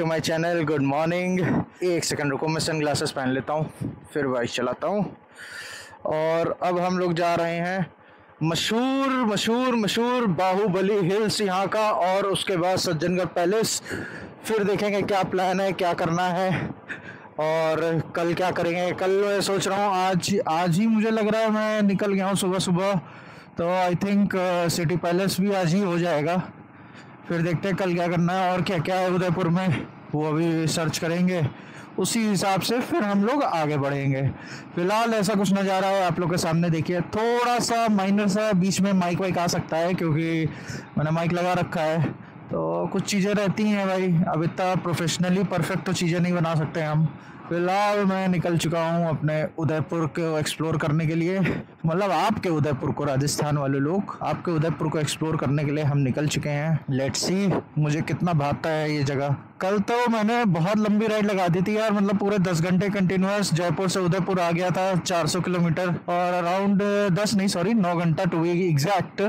To my channel good morning एक second रुको, मैं सन ग्लासेस पहन लेता हूँ, फिर बाइक चलाता हूँ। और अब हम लोग जा रहे हैं मशहूर मशहूर मशहूर बाहुबली हिल्स यहाँ का, और उसके बाद सज्जनगढ़ पैलेस। फिर देखेंगे क्या प्लान है, क्या करना है, और कल क्या करेंगे। कल मैं सोच रहा हूँ, आज आज ही मुझे लग रहा है मैं निकल गया हूँ सुबह सुबह तो आई थिंक सिटी पैलेस भी आज ही हो जाएगा। फिर देखते हैं कल क्या करना है और क्या क्या है उदयपुर में। वो अभी सर्च करेंगे। उसी हिसाब से फिर हम लोग आगे बढ़ेंगे। फ़िलहाल ऐसा कुछ नज़ारा है, आप लोग के सामने देखिए। थोड़ा सा माइनर सा बीच में माइक वाइक आ सकता है, क्योंकि मैंने माइक लगा रखा है। तो कुछ चीज़ें रहती हैं भाई। अब इतना प्रोफेशनली परफेक्ट तो चीज़ें नहीं बना सकते हम। फ़िलहाल मैं निकल चुका हूँ अपने उदयपुर को एक्सप्लोर करने के लिए। मतलब आपके उदयपुर को, राजस्थान वाले लोग। आपके उदयपुर को एक्सप्लोर करने के लिए हम निकल चुके हैं। लेट्स सी मुझे कितना भागता है ये जगह। कल तो मैंने बहुत लंबी राइड लगा दी थी यार मतलब पूरे दस घंटे कंटिन्यूस जयपुर से उदयपुर आ गया था 400 किलोमीटर। और अराउंड दस नहीं सॉरी नौ घंटा टू वी एग्जैक्ट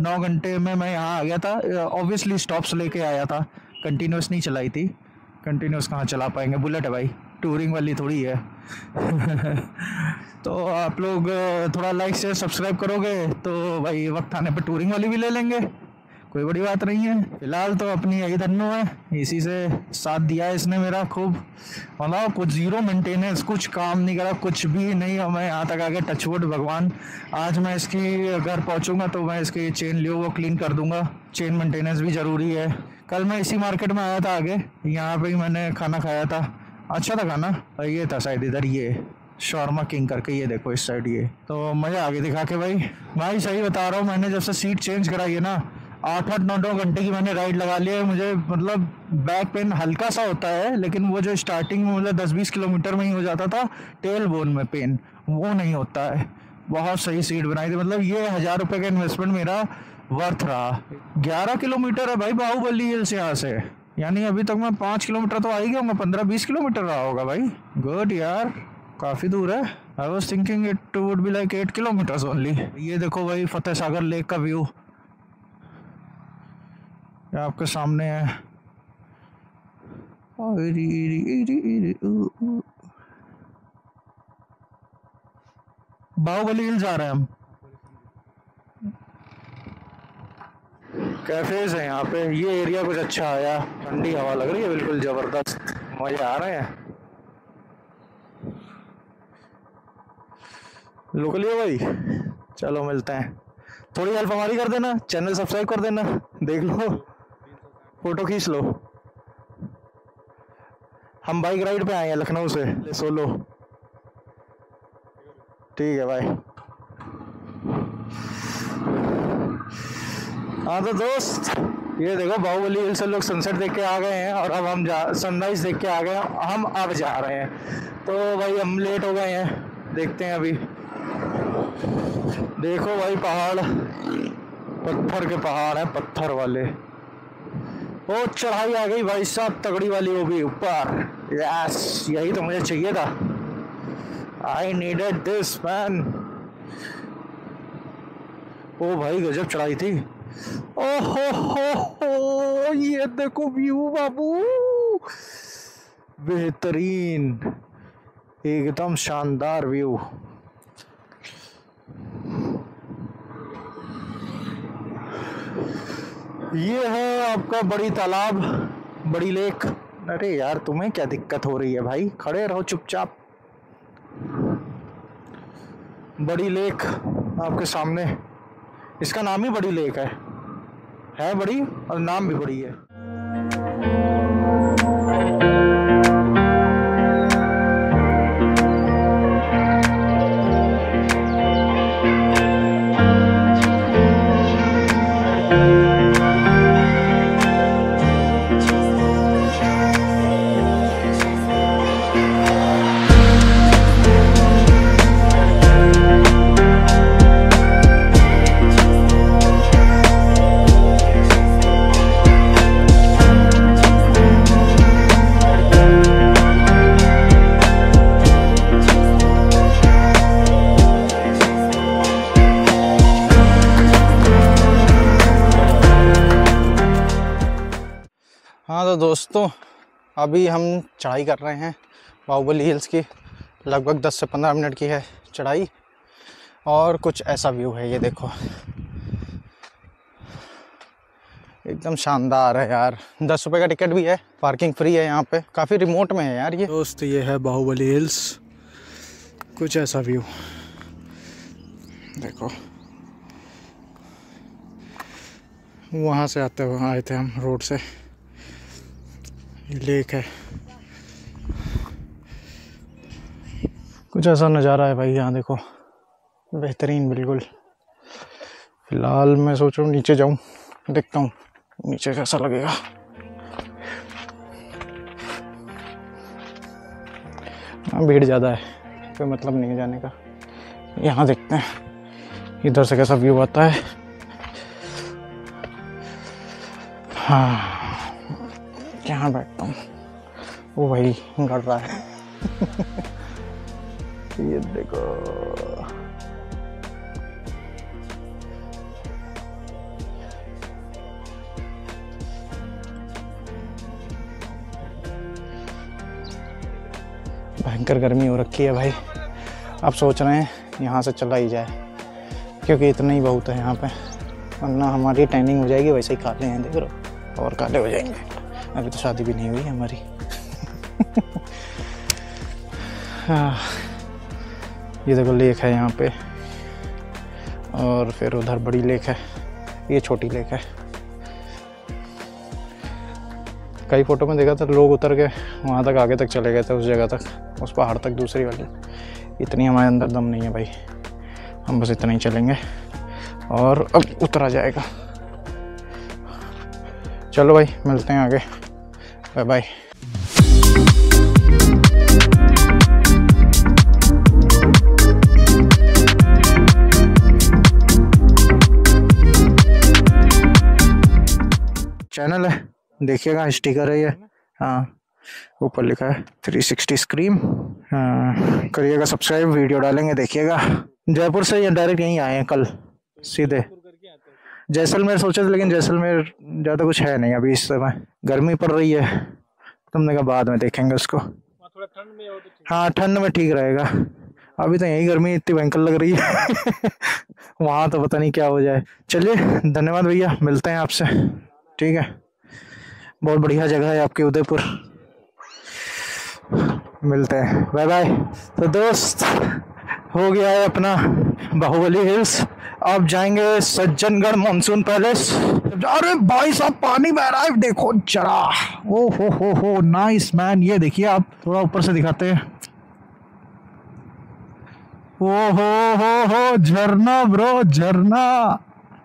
नौ घंटे में मैं यहाँ आ गया था। ऑब्वियसली स्टॉप्स लेके आया था। कंटिन्यूस नहीं चलाई थी। कंटिन्यूस कहाँ चला पाएँगे? बुलेट है भाई। टूरिंग वाली थोड़ी है। तो आप लोग, थोड़ा लाइक से सब्सक्राइब करोगे तो भाई वक्त आने पर टूरिंग वाली भी ले लेंगे। कोई बड़ी बात नहीं है। फ़िलहाल तो अपनी यही धन्नो है। इसी से साथ दिया है इसने मेरा खूब। मतलब कुछ ज़ीरो मेंटेनेंस कुछ काम नहीं करा, कुछ भी नहीं। और मैं यहाँ तक आ गया टचवुड भगवान। आज मैं इसकी घर पहुँचूँगा तो मैं इसकी चेन लियो, वो क्लीन कर दूँगा। चेन मेंटेनेंस भी ज़रूरी है। कल मैं इसी मार्केट में आया था आगे। यहाँ पे ही मैंने खाना खाया था। अच्छा था खाना। और ये था शायद इधर, ये शॉर्मा किंग करके, ये देखो इस साइड ये। तो मज़ा आगे दिखा के भाई। भाई सही बता रहा हूँ, मैंने जब से सीट चेंज कराई है ना आठ आठ नौ नौ घंटे की मैंने राइड लगा ली है। मुझे मतलब बैक पेन हल्का सा होता है, लेकिन वो जो स्टार्टिंग में मतलब दस बीस किलोमीटर में ही हो जाता था टेल बोन में पेन वो नहीं होता है। बहुत सही सीट बनाई थी। मतलब ये हज़ार रुपये का इन्वेस्टमेंट मेरा वर्थ रहा। ग्यारह किलोमीटर है भाई बाहुबली हिल्स यहाँ से। यानी अभी तक मैं पाँच किलोमीटर तो आ ही गया हूँ, पंद्रह बीस किलोमीटर रहा होगा भाई। गुड यार, काफ़ी दूर है। I was thinking it would be like eight kilometres only ये देखो भाई फतेह सागर लेक का व्यू आपके सामने है। बाहुबली हिल जा रहे हैं हम। कैफेज है यहाँ पे। ये एरिया कुछ अच्छा आया ठंडी हवा लग रही है, बिल्कुल ज़बरदस्त। मज़े आ रहे हैं। लोकल ही भाई। चलो मिलते हैं। थोड़ी हेल्प हमारी कर देना। चैनल सब्सक्राइब कर देना। देख लो। फ़ोटो खींच लो। हम बाइक राइड पे आए हैं लखनऊ से। सोलो। ठीक है भाई हाँ तो दोस्त, ये देखो, बाहुबली हिल से लोग सनसेट देख के आ गए हैं और अब हम जा सनराइज देख के आ गए हम अब जा रहे हैं। तो भाई हम लेट हो गए हैं। देखते हैं अभी। देखो भाई पहाड़। पत्थर के पहाड़ हैं, पत्थर वाले। वो चढ़ाई आ गई भाई साहब, तगड़ी वाली वो भी ऊपर। यस यही तो मुझे चाहिए था। आई नीडेड दिस मैन ओ भाई गजब चढ़ाई थी। ओहो हो ये देखो व्यू बाबू। बेहतरीन, एकदम शानदार व्यू। ये है आपका बड़ी तालाब, बड़ी लेक। अरे यार, तुम्हें क्या दिक्कत हो रही है भाई? खड़े रहो चुपचाप। बड़ी लेक आपके सामने। इसका नाम ही बड़ी लेक है। है बड़ी और नाम भी बड़ी है। दोस्तों, अभी हम चढ़ाई कर रहे हैं बाहुबली हिल्स की। लगभग 10 से 15 मिनट की है चढ़ाई और कुछ ऐसा व्यू है, ये देखो। एकदम शानदार है यार। दस रुपये का टिकट भी है, पार्किंग फ्री है यहाँ पे। काफ़ी रिमोट में है यार ये। दोस्त, ये है बाहुबली हिल्स। कुछ ऐसा व्यू। देखो। वहाँ से आते हुए आए थे हम रोड से। लेक है। कुछ ऐसा नज़ारा है भाई, यहाँ देखो। बेहतरीन, बिल्कुल। फ़िलहाल मैं सोच रहा हूँ नीचे जाऊँ, देखता हूँ, नीचे कैसा लगेगा। हाँ भीड़ ज़्यादा है, कोई मतलब नहीं जाने का। यहाँ देखते हैं, इधर से कैसा व्यू आता है। हाँ। यहाँ बैठता हूँ? वो भाई गड़ रहा है। ये देखो। भयंकर गर्मी हो रखी है भाई। अब सोच रहे हैं यहाँ से चला ही जाए, क्योंकि इतना ही बहुत है यहाँ पे। वरना हमारी ट्रेनिंग हो जाएगी, वैसे ही काले हैं, देख। रहे और काले हो जाएँगे। अभी तो शादी भी नहीं हुई हमारी। हाँ ये देखो लेक है यहाँ पे। और फिर उधर बड़ी लेक है, ये छोटी लेक है। कई फ़ोटो में देखा था, लोग उतर के वहाँ तक आगे तक चले गए थे उस जगह तक, उस पहाड़ तक दूसरी वाली। इतनी हमारे अंदर दम नहीं है भाई, हम बस इतना ही चलेंगे। और अब उतरा जाएगा। चलो भाई, मिलते हैं आगे। बाय बाय चैनल है। देखिएगा स्टिकर है ये। हाँ। ऊपर लिखा है 360 स्क्रीन हाँ। करिएगा सब्सक्राइब वीडियो डालेंगे, देखिएगा। जयपुर से या डायरेक्ट यहीं आए हैं कल, सीधे। जैसलमेर सोचे थे लेकिन जैसलमेर ज़्यादा कुछ है नहीं अभी इस समय। गर्मी पड़ रही है। तुमने कहा बाद में देखेंगे उसको। हाँ ठंड में ठीक। रहेगा। अभी तो यही गर्मी इतनी भयंकर लग रही है। वहाँ तो पता नहीं क्या हो जाए। चलिए धन्यवाद भैया। मिलते हैं आपसे। ठीक है। बहुत बढ़िया जगह है आपके उदयपुर। मिलते हैं। बाय बाय तो दोस्त हो गया है अपना बाहुबली हिल्स। अब जाएँगे सज्जनगढ़ मानसून पैलेस। अरे भाई साहब, पानी बह रहा है, देखो जरा। ओ हो हो हो नाइस मैन ये देखिए आप, थोड़ा ऊपर से दिखाते हैं। ओ हो हो हो, झरना ब्रो, झरना।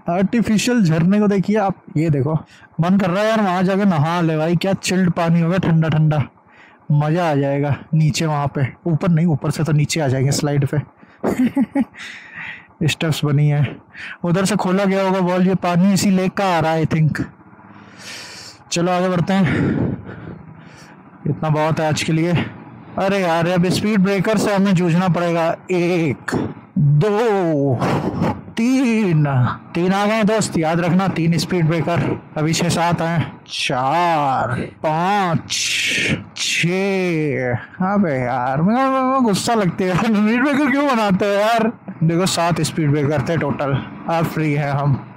आर्टिफिशियल झरने को देखिए आप, ये देखो। मन कर रहा है यार वहाँ जाके नहा ले भाई, क्या चिल्ड पानी होगा, ठंडा ठंडा। मज़ा आ जाएगा नीचे वहाँ पे। ऊपर नहीं, ऊपर से तो नीचे आ जाएँगे स्लाइड पे। स्टेप्स बनी है। उधर से खोला गया होगा बॉल ये पानी इसी लेक का आ रहा है आई थिंक चलो, आगे बढ़ते हैं। इतना बहुत है आज के लिए। अरे यार, अब स्पीड ब्रेकर से हमें जूझना पड़ेगा। एक, दो, तीन। तीन आ गए दोस्त, याद रखना, तीन स्पीड ब्रेकर अभी छः सात हैं। चार, पाँच छ यार, मैं गुस्सा लगती है। स्पीड ब्रेकर क्यों बनाते हो यार? देखो, सात स्पीड ब्रेकर थे टोटल अब फ्री है हम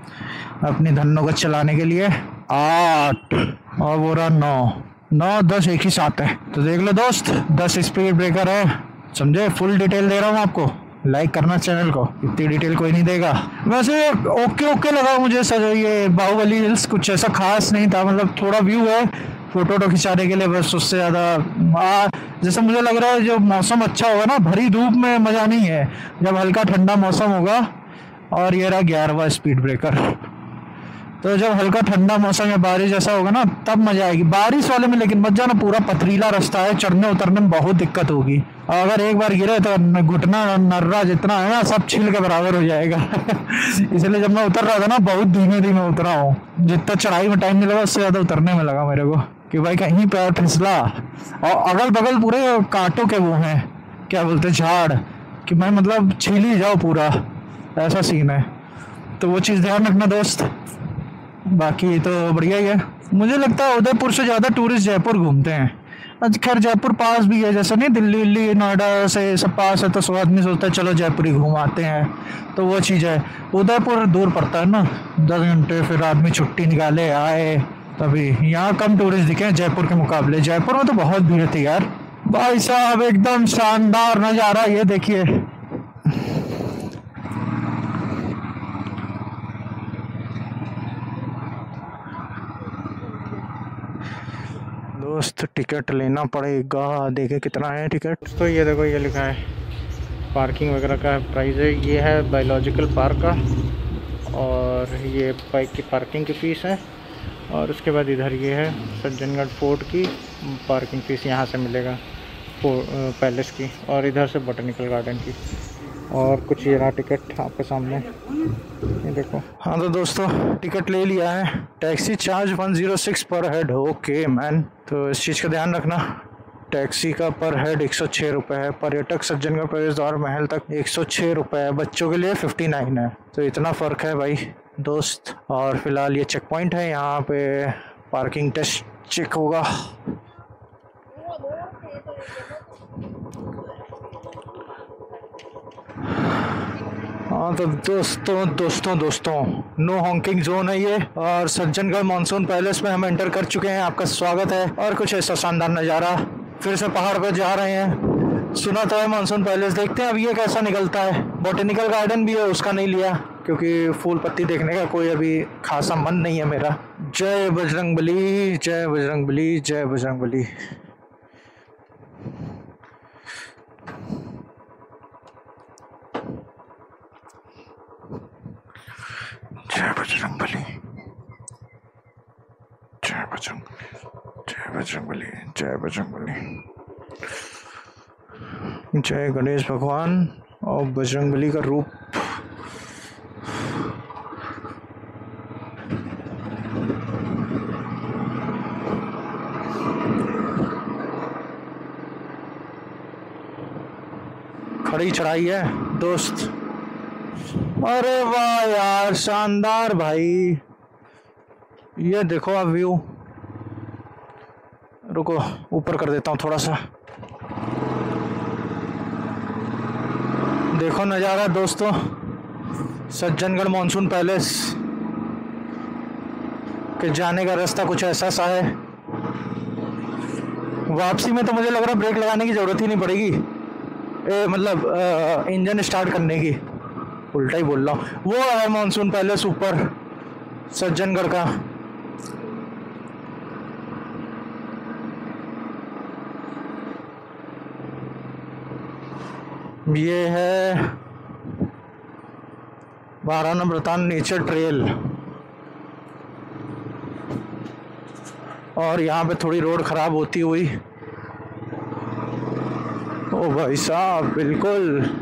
अपनी धनों को चलाने के लिए। आठ और वो रहा नौ। नौ, दस, एक ही साथ है। तो देख लो दोस्त, दस स्पीड ब्रेकर है। समझे? फुल डिटेल दे रहा हूँ आपको। लाइक करना चैनल को। इतनी डिटेल कोई नहीं देगा। वैसे ओके ओके लगा मुझे सर, ये बाहुबली हिल्स कुछ ऐसा खास नहीं था। मतलब थोड़ा व्यू है। फ़ोटो वोटो खिंचाने के लिए बस उससे ज़्यादा जैसे मुझे लग रहा है जो मौसम अच्छा होगा ना, भरी धूप में मज़ा नहीं है। जब हल्का ठंडा मौसम होगा और ये रहा ग्यारहवा स्पीड ब्रेकर तो जब हल्का ठंडा मौसम या बारिश जैसा होगा ना, तब मज़ा आएगी। बारिश वाले में लेकिन मत जाना, पूरा पथरीला रास्ता है, चढ़ने उतरने में बहुत दिक्कत होगी। अगर एक बार गिरे तो घुटना नर्रा जितना है ना, सब छिल के बराबर हो जाएगा। इसलिए जब मैं उतर रहा था ना, बहुत धीमे धीमे उतरा हूँ। जितना चढ़ाई में टाइम नहीं लगा उससे ज़्यादा उतरने में लगा मेरे को। कि भाई कहीं पैर फिसला। और अगल बगल पूरे कांटों के वो हैं। क्या बोलते झाड़। कि मैं मतलब छील ही जाओ पूरा। ऐसा सीन है। तो वो चीज़ ध्यान रखना दोस्त। बाकी तो बढ़िया ही है। मुझे लगता है उदयपुर से ज़्यादा टूरिस्ट जयपुर घूमते हैं। अच्छा खैर जयपुर पास भी है, जैसे नहीं, दिल्ली विल्ली नोएडा से सब पास है तो सब आदमी सोचता है, चलो जयपुर ही घूम आते हैं। तो वो चीज़ है। उदयपुर दूर पड़ता है ना। दस घंटे फिर आदमी छुट्टी निकाले, आए। तभी। यहाँ कम टूरिस्ट दिखे हैं जयपुर के मुकाबले। जयपुर में तो बहुत भीड़ थी यार। भाई साहब, एकदम शानदार नज़ारा, ये देखिए। दोस्त, टिकट लेना पड़ेगा। देखे कितना है टिकट? तो ये देखो, ये लिखा है। पार्किंग वगैरह का प्राइस है। ये है बायोलॉजिकल पार्क का। और ये बाइक की पार्किंग की फ़ीस है। और उसके बाद इधर ये है सज्जनगढ़ फोर्ट की पार्किंग फ़ीस यहाँ से मिलेगा पैलेस की और इधर से बोटनिकल गार्डन की। और कुछ ये रहा टिकट आपके सामने। ये देखो। हाँ तो दोस्तों, टिकट ले लिया है। टैक्सी चार्ज 106 पर हेड। Okay, man. तो इस चीज़ का ध्यान रखना। टैक्सी का पर हेड एक सौ छः रुपये है। पर्यटक सज्जनगढ़ प्रवेश द्वार महल तक एक सौ छः रुपये है। बच्चों के लिए फिफ्टी नाइन है। तो इतना फ़र्क है भाई। दोस्त, और फ़िलहाल ये चेक पॉइंट है, यहाँ पे पार्किंग टेस्ट चेक होगा। हाँ तो दोस्तों दोस्तों दोस्तों नो हॉन्किंग जोन है ये, और सज्जनगढ़ मानसून पैलेस में हम एंटर कर चुके हैं, आपका स्वागत है, और कुछ ऐसा शानदार नज़ारा फिर से पहाड़ पर जा रहे हैं। सुना तो है मानसून पैलेस देखते हैं अब ये कैसा निकलता है। बोटेनिकल गार्डन भी है, उसका नहीं लिया। क्योंकि फूल पत्ती देखने का कोई अभी खासा मन नहीं है मेरा। जय बजरंग बली, जय बजरंग बली, जय बजरंग बली। जय बजरंग बली, जय बजरंग जय बजरंग बली, जय बजरंग बली। जय गणेश भगवान और बजरंग बली का रूप खड़ी चढ़ाई है, दोस्त। अरे वाह यार, शानदार भाई। ये देखो आप व्यू। रुको, ऊपर कर देता हूँ थोड़ा सा देखो नज़ारा, दोस्तों। Sajjangarh monsoon palace. के जाने का रास्ता कुछ ऐसा सा है। वापसी में तो मुझे लग रहा है ब्रेक लगाने की ज़रूरत ही नहीं पड़ेगी। मतलब इंजन स्टार्ट करने की। उल्टा ही बोल रहा हूँ। वो है मानसून पैलेस ऊपर सज्जनगढ़ का। ये है बारह नंबरतान नेचर ट्रेल और यहाँ पे थोड़ी रोड ख़राब होती हुई। ओ भाई साहब बिल्कुल।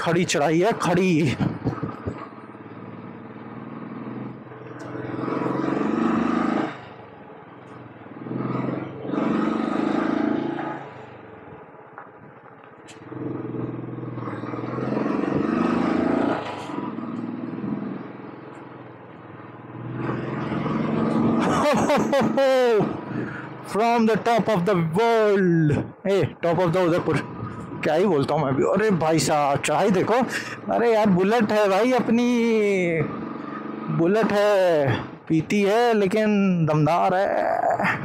खड़ी चढ़ाई है खड़ी। From the top of the world a top of the Udaipur क्या ही बोलता हूँ मैं अभी अरे भाई साहब, चाहे देखो। अरे यार, बुलेट है भाई अपनी। बुलेट है, पीती है, लेकिन दमदार है।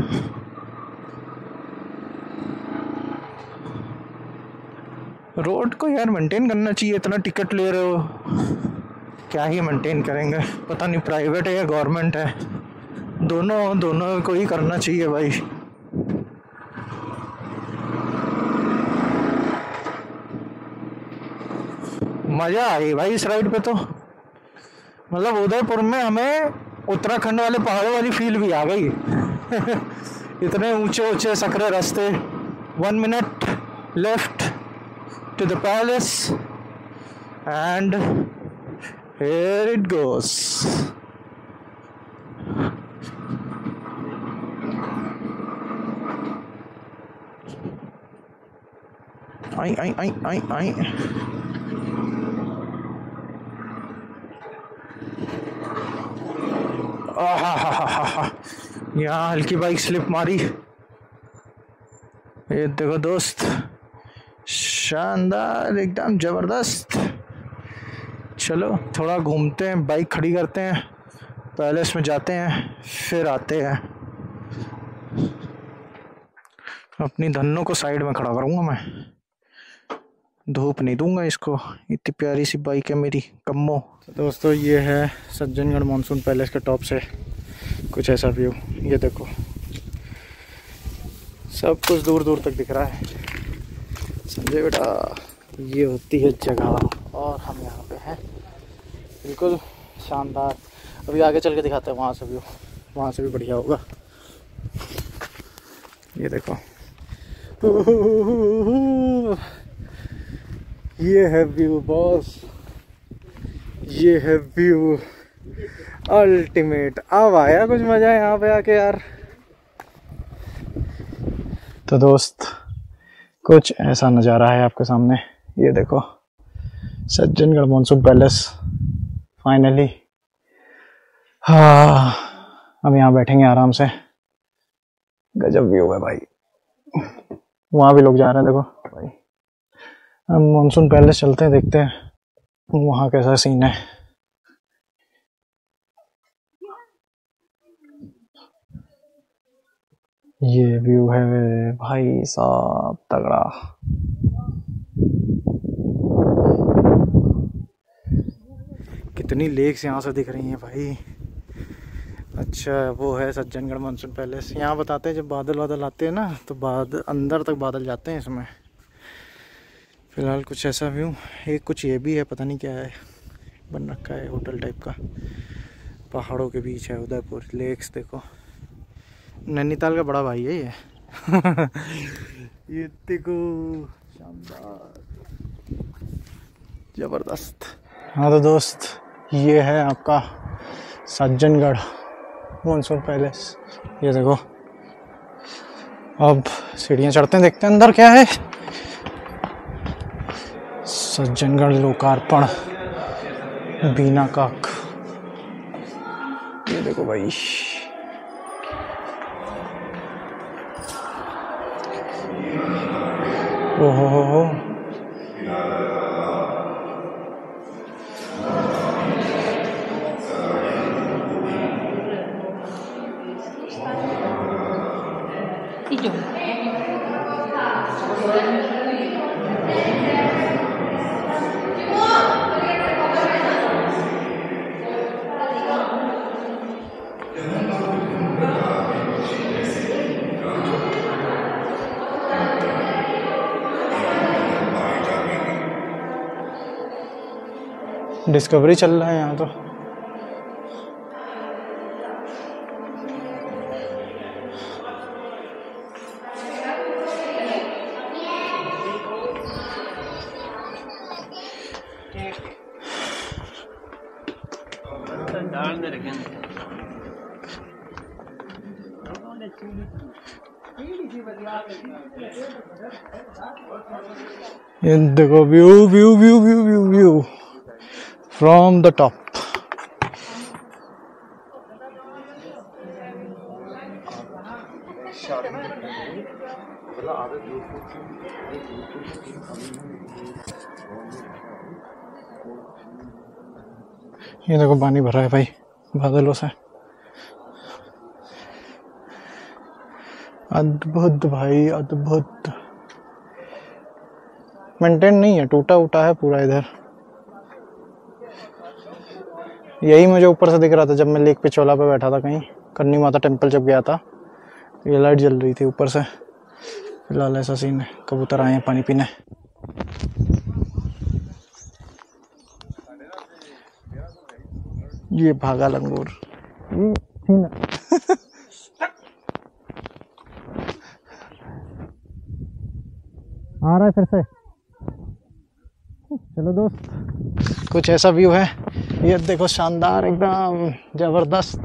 रोड को यार मेंटेन करना चाहिए, इतना टिकट ले रहे हो। क्या ही मेंटेन करेंगे? पता नहीं प्राइवेट है या गवर्नमेंट है। दोनों दोनों को ही करना चाहिए भाई। मज़ा आई भाई इस राइड पे तो। मतलब उदयपुर में हमें उत्तराखंड वाले पहाड़ों वाली फील भी आ गई। इतने ऊँचे ऊँचे सकरे रास्ते। One minute left to the palace and here it goes आई आई आई आई आई आहा हा हा हा हा यहाँ हल्की बाइक स्लिप मारी। ये देखो दोस्त, शानदार, एकदम ज़बरदस्त। चलो, थोड़ा घूमते हैं, बाइक खड़ी करते हैं, पैलेस में जाते हैं, फिर आते हैं। अपनी धनों को साइड में खड़ा करूँगा मैं। धूप नहीं दूँगा इसको। इतनी प्यारी सी बाइक है मेरी, कम्मो। तो दोस्तों, ये है सज्जनगढ़ मानसून पैलेस के टॉप से कुछ ऐसा व्यू ये देखो। सब कुछ दूर दूर तक दिख रहा है। समझे बेटा, ये होती है जगह। और हम यहाँ पे हैं। बिल्कुल शानदार। अभी आगे चल के दिखाते हैं, वहाँ से व्यू वहाँ से भी बढ़िया होगा। ये देखो। ये है व्यू बॉस ये है व्यू. अल्टीमेट अब आया कुछ मज़ा है यहाँ पे आके यार. तो दोस्त, कुछ ऐसा नज़ारा है आपके सामने. ये देखो सज्जनगढ़ मानसून पैलेस फाइनली हाँ हम यहाँ बैठेंगे आराम से. गजब व्यू है भाई. वहाँ भी लोग जा रहे हैं, देखो. हम मानसून पैलेस चलते हैं, देखते हैं वहाँ कैसा सीन है। ये व्यू है भाई साहब, तगड़ा। कितनी लेक्स यहाँ से दिख रही हैं भाई। अच्छा वो है सज्जनगढ़ मानसून पैलेस यहाँ बताते हैं, जब बादल वादल आते हैं ना तो बाद, अंदर तक बादल जाते हैं इसमें। फ़िलहाल कुछ ऐसा व्यू, एक कुछ ये भी है, पता नहीं क्या है, बन रखा है होटल टाइप का। पहाड़ों के बीच है, उदयपुर लेक्स देखो। नैनीताल का बड़ा भाई है ये। ये देखो, शानदार, ज़बरदस्त। हाँ तो दोस्त, ये है आपका सज्जनगढ़, मानसून पैलेस। ये देखो, अब सीढ़ियाँ चढ़ते हैं, देखते हैं अंदर क्या है। सज्जनगढ़ लोकार्पण बीना काक। ये देखो भाई। ओहो हो हो। Ijo. डिस्कवरी चल रहा है यहाँ तो। ये देखो view view view view view view from the top ये देखो पानी भरा है भाई। बादलों से। अद्भुत भाई, अद्भुत। मेंटेन नहीं है टूटा उटा है पूरा इधर। यही मुझे ऊपर से दिख रहा था जब मैं लेक पिछोला पे बैठा था कहीं करनी माता टेंपल जब गया था। तो ये लाइट जल रही थी ऊपर से। फ़िलहाल ऐसा सीन है। कबूतर आए हैं पानी पीने। ये भागा लंगूर। ये आ रहा है फिर से। चलो दोस्त। कुछ ऐसा व्यू है। ये देखो शानदार, एकदम ज़बरदस्त।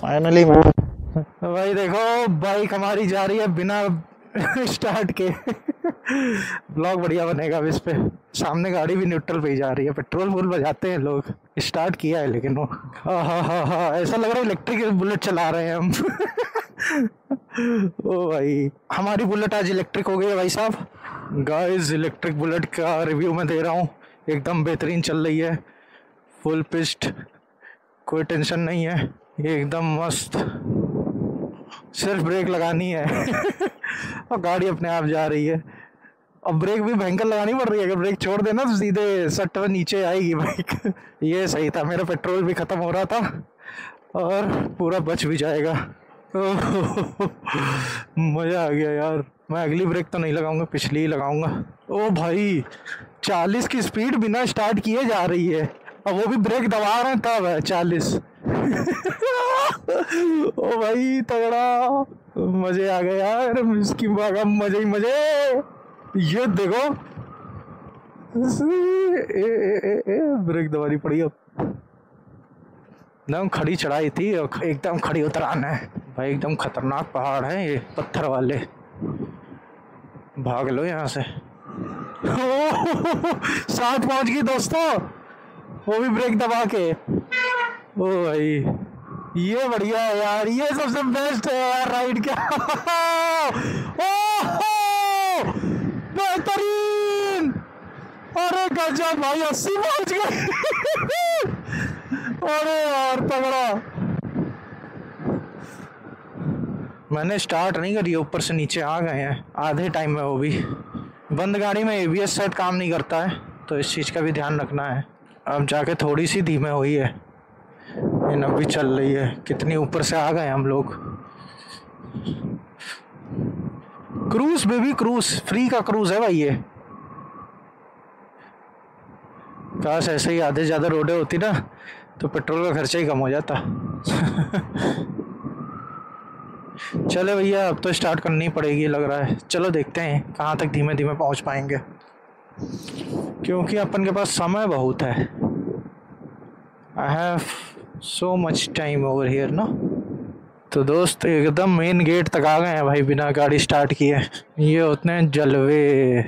फाइनली भाई देखो बाइक हमारी जा रही है बिना स्टार्ट के। ब्लॉग बढ़िया बनेगा अब इस पे। सामने गाड़ी भी न्यूट्रल पे ही जा रही है। पेट्रोल फुल बजाते हैं लोग। स्टार्ट किया है लेकिन वो। हाँ हाँ हाँ हाँ ऐसा लग रहा है इलेक्ट्रिक बुलेट चला रहे हैं हम। ओ भाई। हमारी बुलेट आज इलेक्ट्रिक हो गई है भाई साहब। गाइस इलेक्ट्रिक बुलेट का रिव्यू मैं दे रहा हूँ। एकदम बेहतरीन चल रही है। फुल पिस्ट कोई टेंशन नहीं है। एकदम मस्त। सिर्फ़ ब्रेक लगानी है। और गाड़ी अपने आप जा रही है। अब ब्रेक भी भयंकर लगानी पड़ रही है। अगर ब्रेक छोड़ देना तो सीधे सट नीचे आएगी बाइक ये सही था। मेरा पेट्रोल भी ख़त्म हो रहा था। और पूरा बच भी जाएगा। मज़ा आ गया यार। मैं अगली ब्रेक तो नहीं लगाऊँगा पिछली ही लगाऊँगा। ओ भाई चालीस की स्पीड बिना स्टार्ट किए जा रही है। और वो भी ब्रेक दबा रहे हैं तब है चालीस? ओ भाई तगड़ा। मज़े आ गए यार इसकी मज़े ही मज़े। ये देखो। ए, ए, ए, ब्रेक दबानी पड़ी अब। एकदम खड़ी चढ़ाई थी एकदम खड़ी उतराना है। भाई, एकदम खतरनाक पहाड़ है ये, पत्थर वाले। भाग लो यहाँ से। साथ पहुँच गई दोस्तों। वो भी ब्रेक दबा के। ओ भाई, ये बढ़िया है यार, ये सबसे बेस्ट है यार राइड क्या। ओहो बेहतरीन। अरे गजब भाई, अस्सी पहुँच गए। अरे यार, तगड़ा। मैंने स्टार्ट नहीं करी, ऊपर से नीचे आ गए हैं। आधे टाइम में वो भी। बंद गाड़ी में एबीएस सेट काम नहीं करता है तो इस चीज़ का भी ध्यान रखना है। अब जाके थोड़ी सी धीमे हुई है। इन अभी चल रही है। कितनी ऊपर से आ गए हम लोग। Cruise baby, cruise. फ्री का क्रूज है भाई ये। काश ऐसे ही आधे ज़्यादा रोडें होती ना तो पेट्रोल का खर्चा ही कम हो जाता। चले भैया, अब तो स्टार्ट करनी पड़ेगी लग रहा है। चलो देखते हैं कहाँ तक धीमे धीमे पहुँच पाएँगे। क्योंकि अपन के पास समय बहुत है। I have so much time over here ना? तो दोस्त, एकदम मेन गेट तक आ गए हैं भाई, बिना गाड़ी स्टार्ट किए। ये होते हैं जलवे।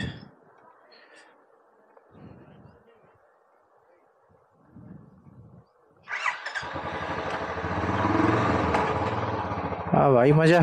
हाँ भाई मज़ा